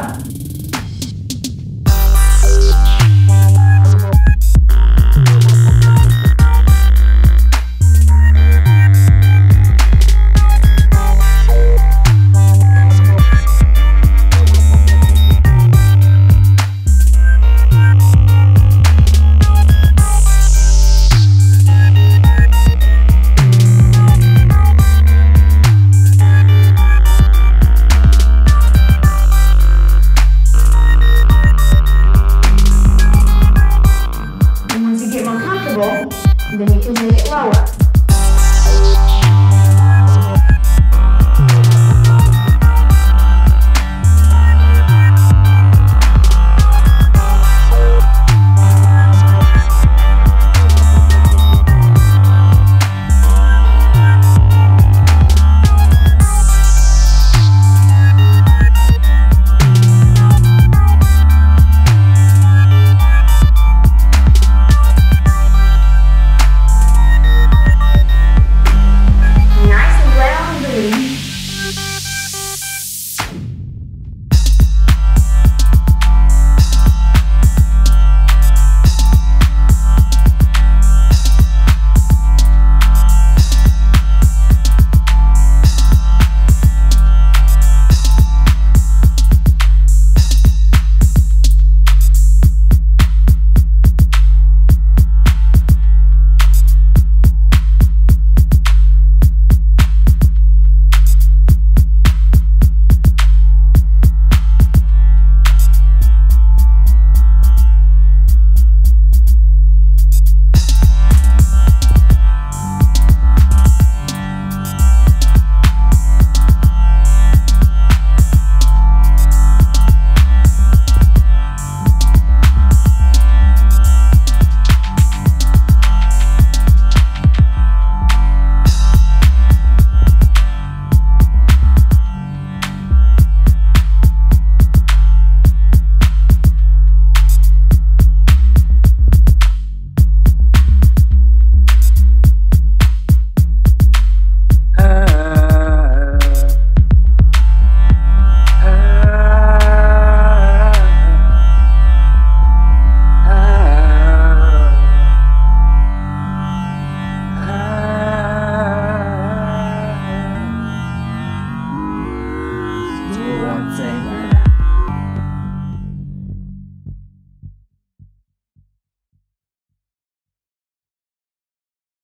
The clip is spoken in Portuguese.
Obrigado.